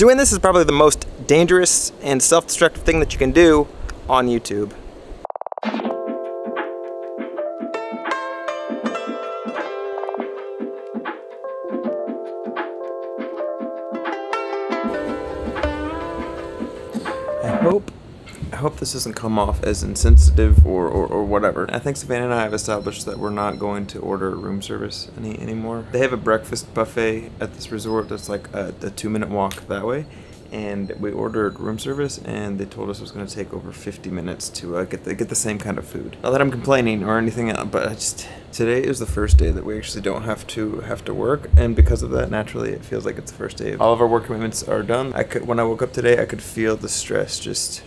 Doing this is probably the most dangerous and self-destructive thing that you can do on YouTube. I hope I hope this doesn't come off as insensitive or, or, or, whatever. I think Savannah and I have established that we're not going to order room service any anymore. They have a breakfast buffet at this resort that's like a, a two minute walk that way. And we ordered room service, and they told us it was going to take over 50 minutes to uh, get the get the same kind of food. Not that I'm complaining or anything, else, but I just today is the first day that we actually don't have to have to work, and because of that, naturally, it feels like it's the first day. All of our work commitments are done. I could when I woke up today, I could feel the stress just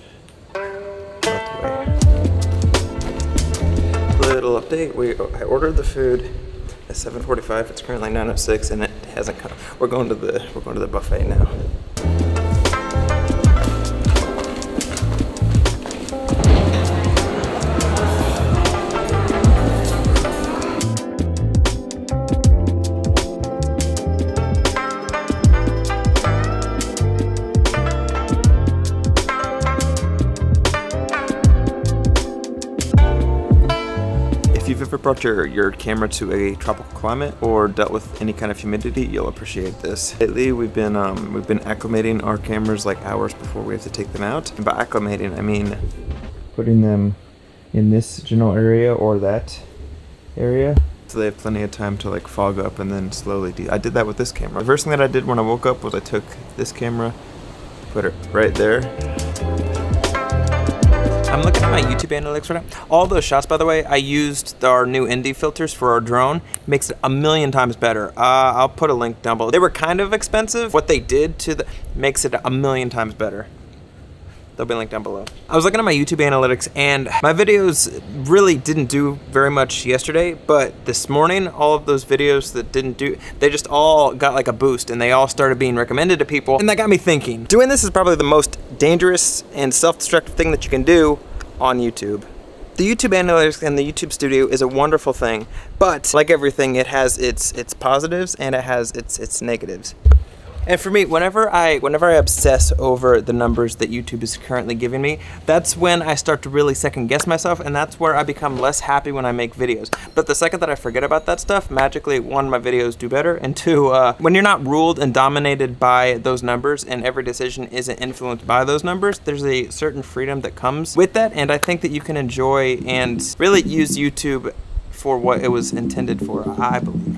update, we I ordered the food at 7:45. It's currently 9:06 and it hasn't come. We're going to the we're going to the buffet now. Ever brought your, your camera to a tropical climate or dealt with any kind of humidity, you'll appreciate this. Lately, we've been um, we've been acclimating our cameras like hours before we have to take them out. And by acclimating, I mean putting them in this general area or that area. So they have plenty of time to like fog up and then slowly I did that with this camera. The first thing that I did when I woke up was I took this camera, put it right there, I'm looking at my YouTube analytics right now. All those shots, by the way, I used our new ND filters for our drone. Makes it a million times better. Uh, I'll put a link down below. They were kind of expensive. What they did to the makes it a million times better. They'll be linked down below. I was looking at my YouTube analytics and my videos really didn't do very much yesterday, but this morning, all of those videos that didn't do, they just all got like a boost and they all started being recommended to people. And that got me thinking, doing this is probably the most dangerous and self-destructive thing that you can do on YouTube. The YouTube Analytics and the YouTube Studio is a wonderful thing, but like everything, it has its its positives and it has its its negatives. And for me, whenever I whenever I obsess over the numbers that YouTube is currently giving me, that's when I start to really second guess myself and that's where I become less happy when I make videos. But the second that I forget about that stuff, magically one, my videos do better, and two, uh, when you're not ruled and dominated by those numbers and every decision isn't influenced by those numbers, there's a certain freedom that comes with that and I think that you can enjoy and really use YouTube for what it was intended for, I believe.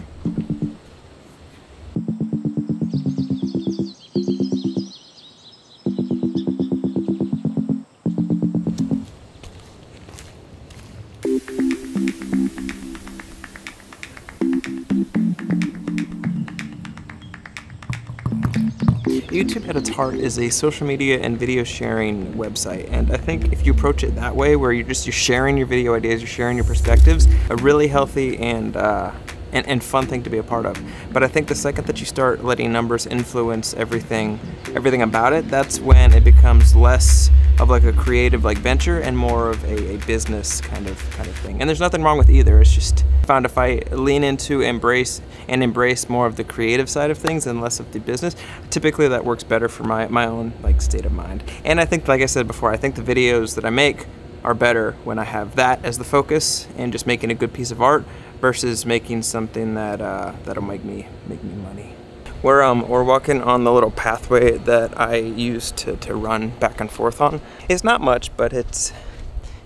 YouTube at its heart is a social media and video sharing website and I think if you approach it that way where you're just you're sharing your video ideas, you're sharing your perspectives, a really healthy and uh, and, and fun thing to be a part of. But I think the second that you start letting numbers influence everything everything about it, that's when it becomes less of like a creative like venture and more of a, a business kind of kind of thing. And there's nothing wrong with either. It's just found if I lean into embrace and embrace more of the creative side of things and less of the business, typically that works better for my, my own like state of mind. And I think like I said before, I think the videos that I make are better when I have that as the focus and just making a good piece of art versus making something that uh, that'll make me make me money. We're um we're walking on the little pathway that I use to, to run back and forth on. It's not much, but it's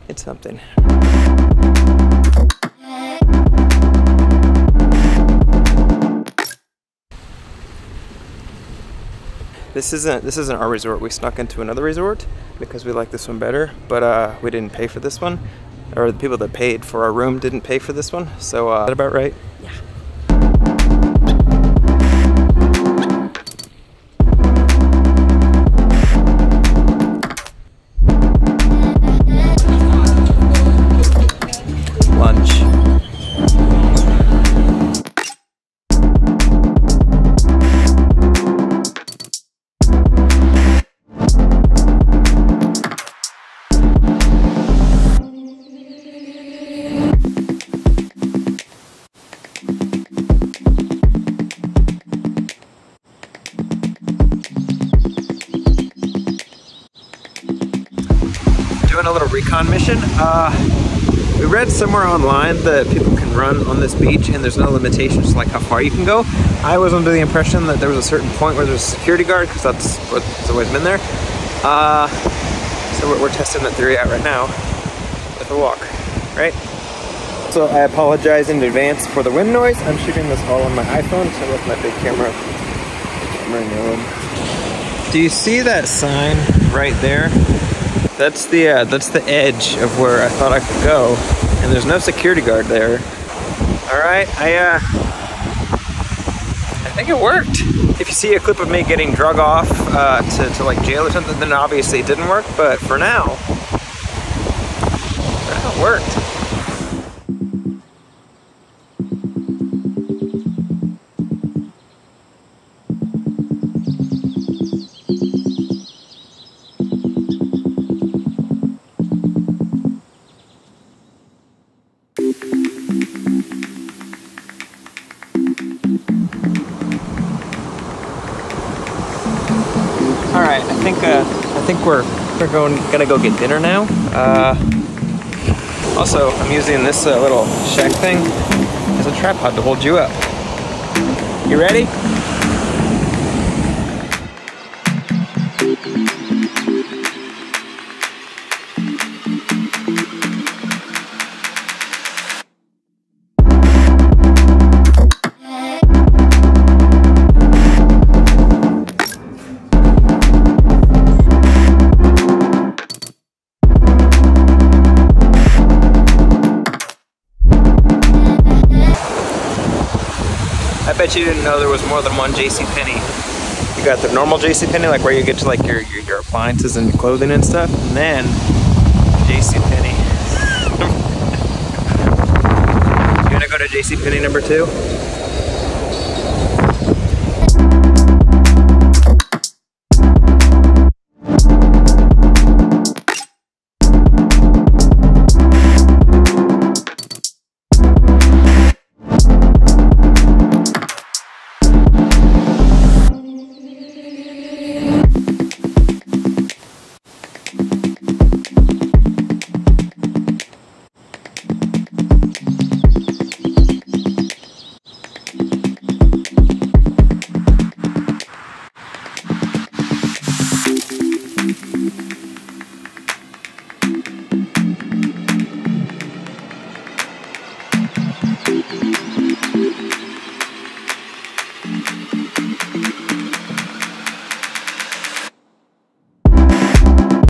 it's something. This isn't this isn't our resort. We snuck into another resort because we like this one better, but uh, we didn't pay for this one, or the people that paid for our room didn't pay for this one. So uh, that about right? A little recon mission. Uh, we read somewhere online that people can run on this beach and there's no limitations to like how far you can go. I was under the impression that there was a certain point where there's a security guard because that's what's always been there. Uh, so we're, we're testing that theory out right now with a walk, right? So I apologize in advance for the wind noise. I'm shooting this all on my iPhone, so with my big camera, camera Do you see that sign right there? That's the uh, that's the edge of where I thought I could go, and there's no security guard there. All right, I uh, I think it worked. If you see a clip of me getting drug off uh, to, to like jail or something, then obviously it didn't work. But for now, it worked. Think uh, I think we're we're going gonna go get dinner now. Uh, also, I'm using this uh, little shack thing as a tripod to hold you up. You ready? Bet you didn't know there was more than one J.C. Penney. You got the normal J.C. Penney, like where you get to like your, your, your appliances and clothing and stuff, and then J.C. Penney. you gonna go to J.C. Penney number two?